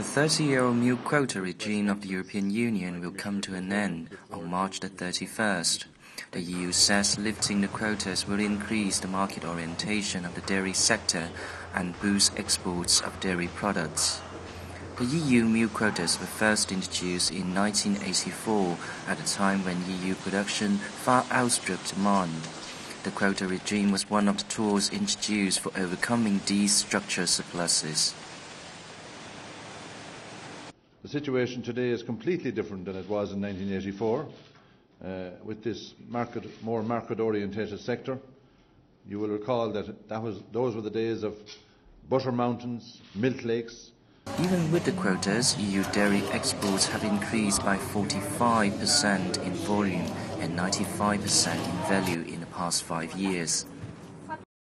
The 30-year milk quota regime of the European Union will come to an end on March the 31st. The EU says lifting the quotas will increase the market orientation of the dairy sector and boost exports of dairy products. The EU milk quotas were first introduced in 1984 at a time when EU production far outstripped demand. The quota regime was one of the tools introduced for overcoming these structural surpluses. The situation today is completely different than it was in 1984. Uh, with this market, more market-orientated sector, you will recall that, that was, those were the days of butter mountains, milk lakes, even with the quotas, EU dairy exports have increased by 45% in volume and 95% in value in the past five years.